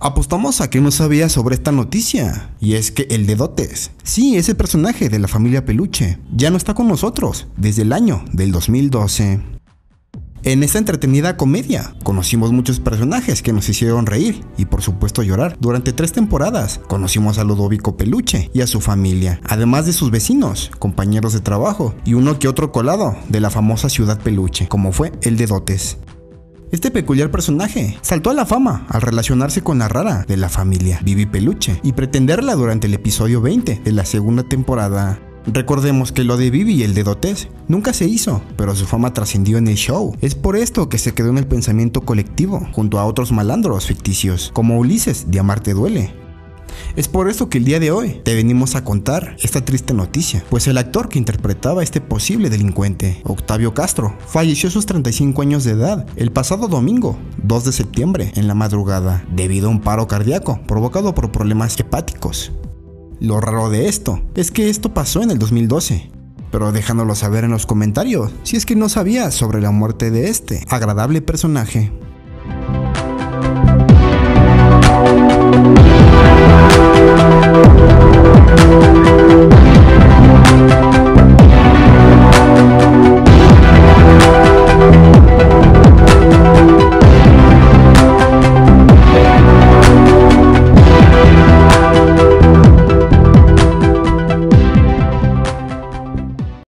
Apostamos a que no sabía sobre esta noticia, y es que el de Dotes, sí, ese personaje de la familia Peluche, ya no está con nosotros desde el año del 2012. En esta entretenida comedia conocimos muchos personajes que nos hicieron reír y por supuesto llorar. Durante tres temporadas conocimos a Ludovico Peluche y a su familia, además de sus vecinos, compañeros de trabajo y uno que otro colado de la famosa ciudad Peluche, como fue el de Dotes. Este peculiar personaje saltó a la fama al relacionarse con la rara de la familia, Vivi Peluche, y pretenderla durante el episodio 20 de la segunda temporada. Recordemos que lo de Vivi y el de Dotes nunca se hizo, pero su fama trascendió en el show. Es por esto que se quedó en el pensamiento colectivo, junto a otros malandros ficticios, como Ulises de Amarte Duele, es por eso que el día de hoy te venimos a contar esta triste noticia, pues el actor que interpretaba a este posible delincuente, Octavio Castro, falleció a sus 35 años de edad el pasado domingo, 2 de septiembre, en la madrugada, debido a un paro cardíaco provocado por problemas hepáticos. Lo raro de esto es que esto pasó en el 2012, pero déjanoslo saber en los comentarios si es que no sabías sobre la muerte de este agradable personaje.